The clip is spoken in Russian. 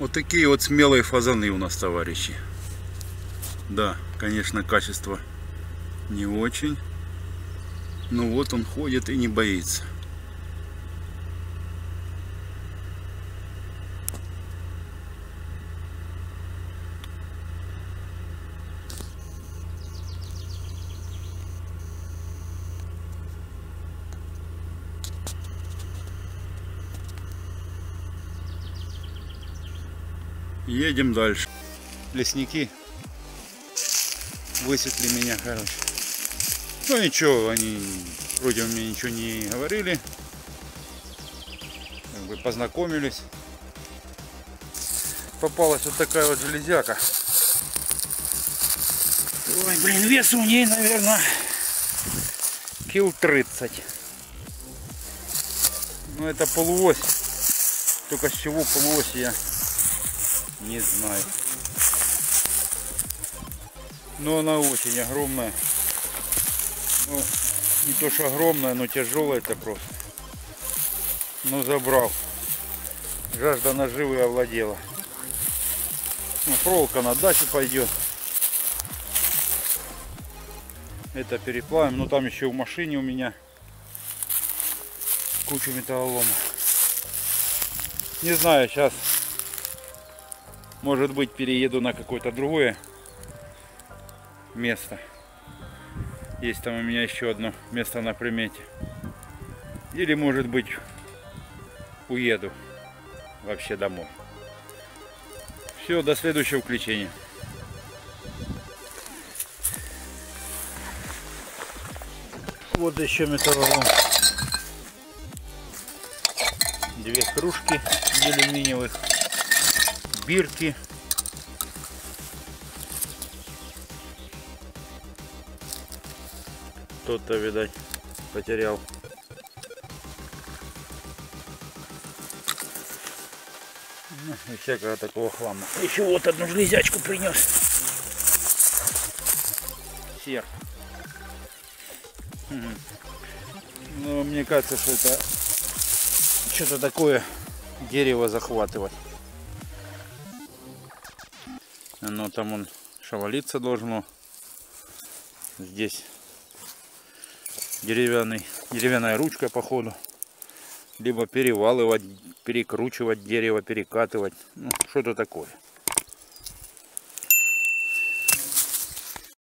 Вот такие вот смелые фазаны у нас, товарищи. Да, конечно, качество не очень. Но вот он ходит и не боится. Едем дальше. Лесники высекли меня, короче. Ну ничего, они вроде мне ничего не говорили. Как бы познакомились. Попалась вот такая вот железяка. Ой, блин, вес у ней, наверное, кил 30. Ну это полуось. Только с чего полуось я не знаю. Но она очень огромная. Ну, не то что огромная, но тяжелая это просто. Но забрал. Жажда наживы овладела. Ну, проволока на дачу пойдет. Это переплавим. Но там еще в машине у меня куча металлолома. Не знаю, сейчас может быть перееду на какое-то другое место. Есть там у меня еще одно место на примете. Или может быть уеду вообще домой. Все, до следующего включения. Вот еще металлолом. Две кружки алюминиевых бирки. Кто-то, видать, потерял. Ну, и всякого такого хлама. Еще вот одну железячку принес. Сер. Ну, мне кажется, что это что-то такое дерево захватывать. Оно там он шевалиться должно. Здесь деревянный, деревянная ручка походу. Либо перевалывать, перекручивать дерево, перекатывать. Ну, что-то такое.